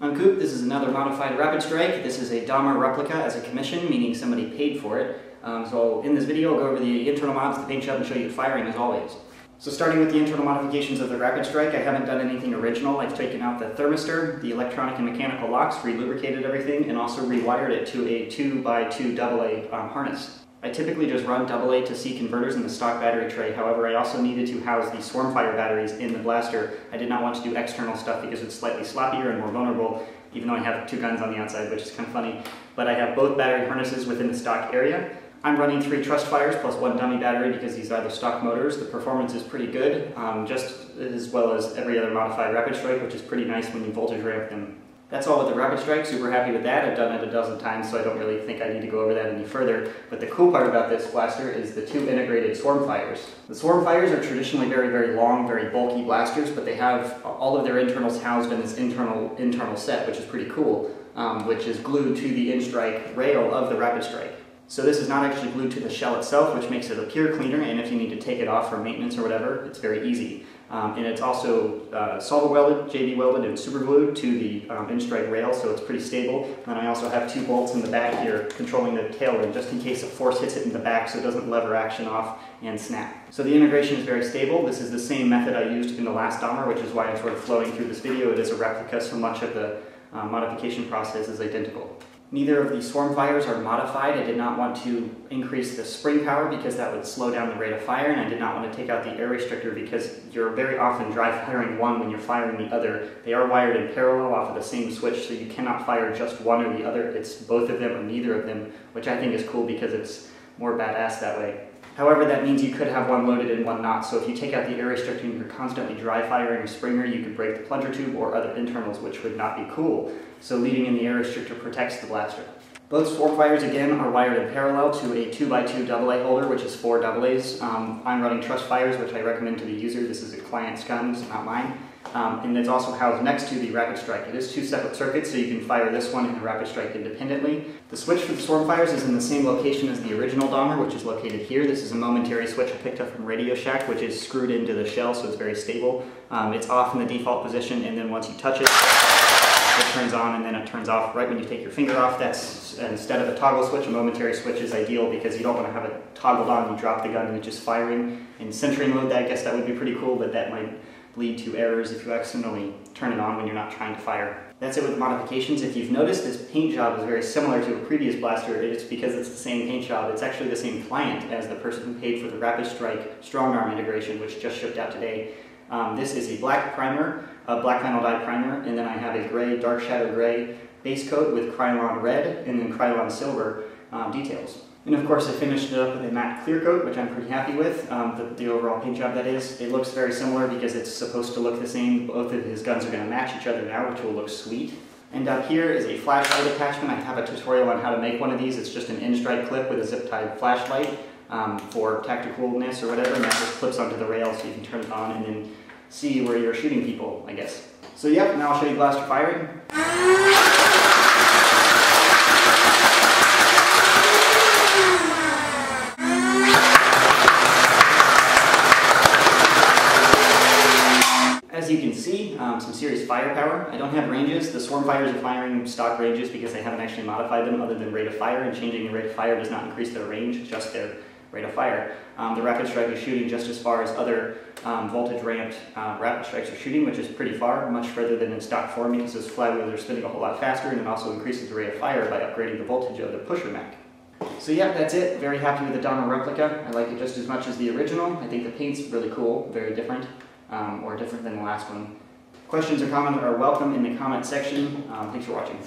I'm Coop, this is another modified Rapid Strike. This is a Dahmer replica as a commission, meaning somebody paid for it. Um, so in this video I'll go over the internal mods, the paint job, and show you the firing as always. So starting with the internal modifications of the Rapid Strike, I haven't done anything original. I've taken out the thermistor, the electronic and mechanical locks, re-lubricated everything, and also rewired it to a 2x2 AA um, harness. I typically just run AA to C converters in the stock battery tray. However, I also needed to house the Swarmfire batteries in the blaster. I did not want to do external stuff because it's slightly sloppier and more vulnerable, even though I have two guns on the outside, which is kind of funny. But I have both battery harnesses within the stock area. I'm running three Trustfires plus one dummy battery because these are the stock motors. The performance is pretty good, um, just as well as every other modified Rapid Strike, which is pretty nice when you voltage ramp them. That's all with the Rapid Strike, super happy with that. I've done it a dozen times, so I don't really think I need to go over that any further. But the cool part about this blaster is the two integrated Swarmfires. The Swarmfires are traditionally very, very long, very bulky blasters, but they have all of their internals housed in this internal, internal set, which is pretty cool, um, which is glued to the N-Strike rail of the Rapid Strike. So this is not actually glued to the shell itself, which makes it appear cleaner, and if you need to take it off for maintenance or whatever, it's very easy. Um, and it's also uh, solder welded, JB welded, and super glued to the um, N-Strike rail, so it's pretty stable. And I also have two bolts in the back here controlling the tail ring, just in case a force hits it in the back so it doesn't lever action off and snap. So the integration is very stable. This is the same method I used in the last Dahmer, which is why I'm sort of flowing through this video. It is a replica, so much of the uh, modification process is identical. Neither of these Swarmfires are modified. I did not want to increase the spring power because that would slow down the rate of fire, and I did not want to take out the air restrictor because you're very often dry firing one when you're firing the other. They are wired in parallel off of the same switch, so you cannot fire just one or the other. It's both of them or neither of them, which I think is cool because it's more badass that way. However, that means you could have one loaded and one not. So if you take out the air restrictor and you're constantly dry firing a Springer, you could break the plunger tube or other internals, which would not be cool. So leaving in the air restrictor protects the blaster. Both Swarmfires, again, are wired in parallel to a 2x2 AA holder, which is four AA's. Um, I'm running Trustfires, which I recommend to the user. This is a client's gun, it's not mine. Um, and it's also housed next to the Rapid Strike. It is two separate circuits, so you can fire this one and the Rapid Strike independently. The switch for the Swarmfires is in the same location as the original Dahmer, which is located here. This is a momentary switch I picked up from Radio Shack, which is screwed into the shell, so it's very stable. Um, it's off in the default position, and then once you touch it, it turns on and then it turns off right when you take your finger off. That's instead of a toggle switch, a momentary switch is ideal because you don't want to have it toggled on, you drop the gun and it's just firing. In sentry mode, I guess that would be pretty cool, but that might lead to errors if you accidentally turn it on when you're not trying to fire. That's it with modifications. If you've noticed this paint job is very similar to a previous blaster, it's because it's the same paint job. It's actually the same client as the person who paid for the Rapid Strike Strong Arm integration, which just shipped out today. Um, this is a black primer, a black vinyl dye primer, and then I have a gray, dark shadow gray base coat with Krylon red and then Krylon silver um, details. And of course I finished it up with a matte clear coat, which I'm pretty happy with, um, the, the, overall paint job that is. It looks very similar because it's supposed to look the same. Both of his guns are going to match each other now, which will look sweet. And up here is a flashlight attachment. I have a tutorial on how to make one of these. It's just an N-Strike clip with a zip-tied flashlight um, for tacticalness or whatever, and that just clips onto the rail so you can turn it on and then see where you're shooting people, I guess. So yep, now I'll show you blaster firing. As you can see, um, some serious firepower. I don't have ranges. The Swarmfires are firing stock ranges because I haven't actually modified them other than rate of fire, and changing the rate of fire does not increase their range, just their rate of fire. Um, the Rapid Strike is shooting just as far as other um, voltage ramped uh, Rapid Strikes are shooting, which is pretty far, much further than in stock form because those flywheels are spinning a whole lot faster and it also increases the rate of fire by upgrading the voltage of the pusher mech. So yeah, that's it. Very happy with the Dahmer replica. I like it just as much as the original. I think the paint's really cool, very different, um, or different than the last one. Questions or comments are welcome in the comment section. Um, thanks for watching.